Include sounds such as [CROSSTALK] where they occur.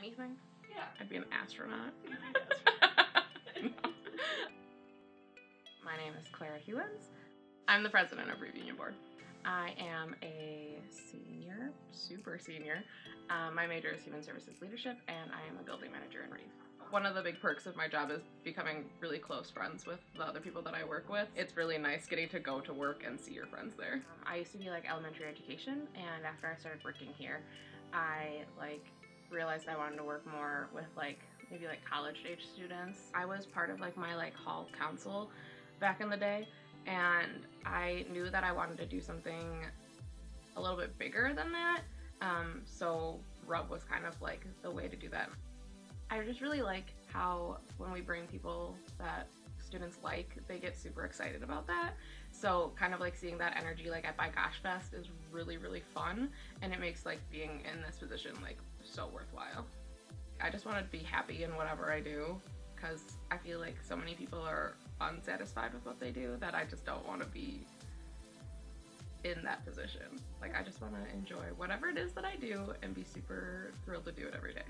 anything. Yeah. I'd be an astronaut. [LAUGHS] My name is Clara Hewins. I'm the president of Reeve Union Board. I am a senior, super senior. Um, my major is human services leadership, and I am a building manager in Reeve. One of the big perks of my job is becoming really close friends with the other people that I work with. It's really nice getting to go to work and see your friends there. Um, I used to be like elementary education, and after I started working here, I like realized I wanted to work more with like maybe like college age students. I was part of like my like hall council back in the day and I knew that I wanted to do something a little bit bigger than that. Um, so RUB was kind of like the way to do that. I just really like how when we bring people that students like, they get super excited about that. So kind of like seeing that energy like at By Gosh Fest is really, really fun and it makes like being in this position like so worthwhile. I just want to be happy in whatever I do because I feel like so many people are unsatisfied with what they do that I just don't want to be in that position. Like I just want to enjoy whatever it is that I do and be super thrilled to do it every day.